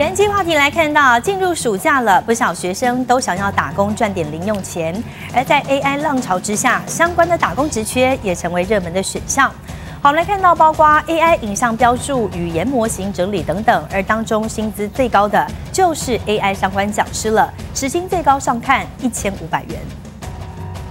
人际话题来看到，进入暑假了，不少学生都想要打工赚点零用钱。而在 AI 浪潮之下，相关的打工职缺也成为热门的选项。好，来看到，包括 AI 影像标注、语言模型整理等等，而当中薪资最高的就是 AI 相关讲师了，时薪最高上看一千五百元。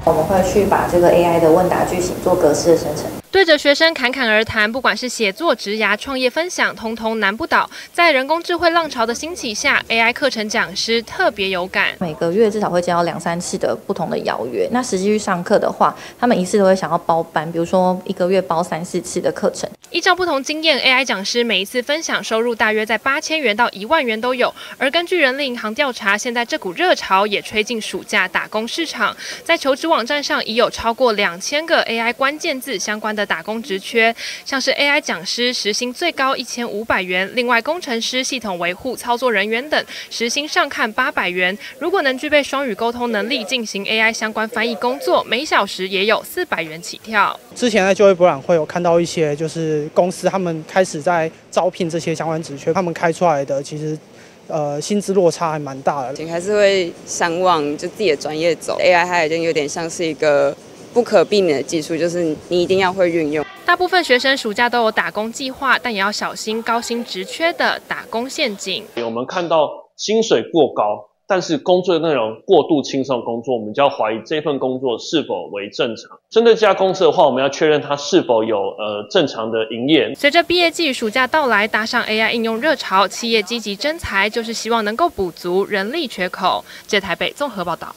我们会去把这个 AI 的问答句型做格式的生成。对着学生侃侃而谈，不管是写作、职涯、创业分享，通通难不倒。在人工智慧浪潮的兴起下，AI 课程讲师特别有感。每个月至少会接到两三次的不同的邀约。那实际去上课的话，他们一次都会想要包班，比如说一个月包三四次的课程。依照不同经验，AI 讲师每一次分享收入大约在八千元到一万元都有。而根据人力银行调查，现在这股热潮也吹进暑假打工市场。在求职网站上已有超过两千个 AI 关键字相关的打工职缺，像是 AI 讲师时薪最高一千五百元，另外工程师、系统维护、操作人员等时薪上看八百元。如果能具备双语沟通能力，进行 AI 相关翻译工作，每小时也有四百元起跳。之前在就业博览会有看到一些就是。公司他们开始在招聘这些相关职缺，他们开出来的其实，呃，薪资落差还蛮大的。还是会想往就自己的专业走，AI 它已经有点像是一个不可避免的技术，就是你一定要会运用。大部分学生暑假都有打工计划，但也要小心高薪职缺的打工陷阱。我们看到薪水过高。但是工作内容过度轻松，工作我们就要怀疑这份工作是否为正常。针对这家公司的话，我们要确认它是否有呃正常的营业。随着毕业季、暑假到来，搭上 AI 应用热潮，企业积极征才，就是希望能够补足人力缺口。这台北综合报道。